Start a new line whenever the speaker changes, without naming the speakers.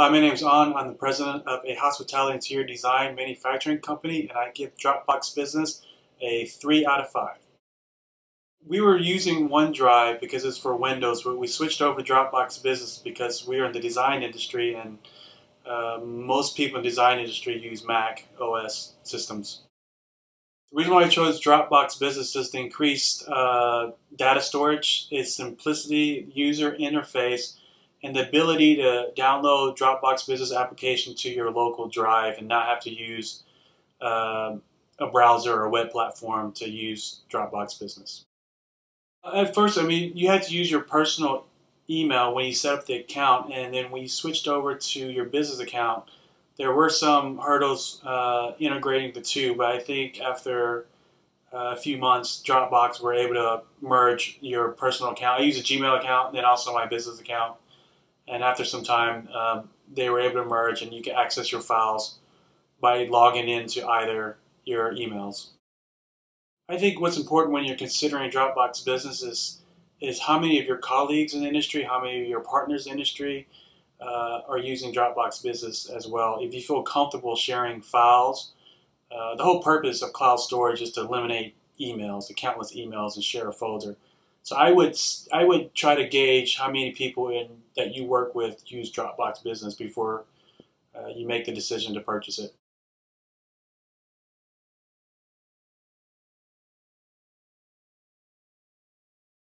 Hi, my name is An. I'm the president of a hospitality interior design manufacturing company, and I give Dropbox Business a 3 out of 5. We were using OneDrive because it's for Windows, but we switched over to Dropbox Business because we are in the design industry, and uh, most people in the design industry use Mac OS systems. The reason why I chose Dropbox Business is the increased uh, data storage, its simplicity, user interface, and the ability to download Dropbox Business application to your local drive and not have to use uh, a browser or a web platform to use Dropbox Business. At first, I mean, you had to use your personal email when you set up the account, and then when you switched over to your business account, there were some hurdles uh, integrating the two, but I think after uh, a few months, Dropbox were able to merge your personal account. I use a Gmail account and then also my business account and after some time, um, they were able to merge, and you can access your files by logging into either your emails. I think what's important when you're considering Dropbox Business is, is how many of your colleagues in the industry, how many of your partners in the industry uh, are using Dropbox Business as well. If you feel comfortable sharing files, uh, the whole purpose of cloud storage is to eliminate emails, the countless emails, and share a folder. So I would I would try to gauge how many people in that you work with use Dropbox Business before uh, you make the decision to purchase it.